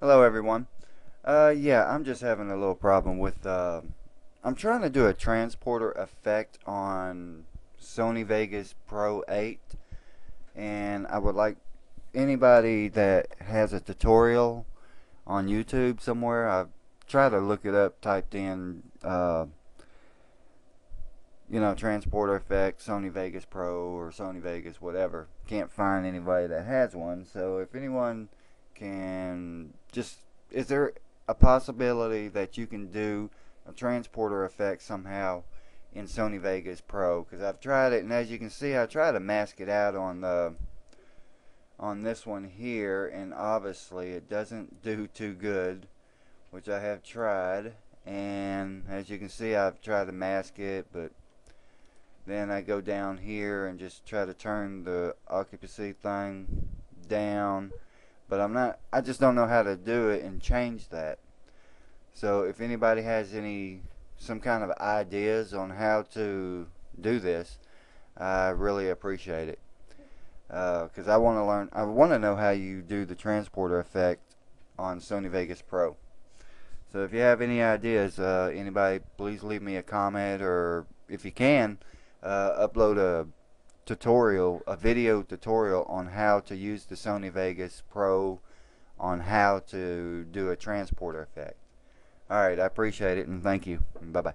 Hello everyone. Uh, yeah, I'm just having a little problem with, uh, I'm trying to do a transporter effect on Sony Vegas Pro 8 and I would like anybody that has a tutorial on YouTube somewhere, I've tried to look it up, typed in, uh, you know, transporter effect, Sony Vegas Pro or Sony Vegas, whatever. Can't find anybody that has one, so if anyone can just is there a possibility that you can do a transporter effect somehow in Sony Vegas Pro? Because I've tried it and as you can see I try to mask it out on the on this one here and obviously it doesn't do too good which I have tried. And as you can see I've tried to mask it but then I go down here and just try to turn the occupancy thing down but I'm not I just don't know how to do it and change that. So if anybody has any some kind of ideas on how to do this I really appreciate it. Because uh, I want to learn I want to know how you do the transporter effect on Sony Vegas Pro. So if you have any ideas uh, anybody please leave me a comment or if you can uh, upload a tutorial, a video tutorial on how to use the Sony Vegas Pro on how to do a transporter effect. Alright, I appreciate it and thank you. Bye-bye.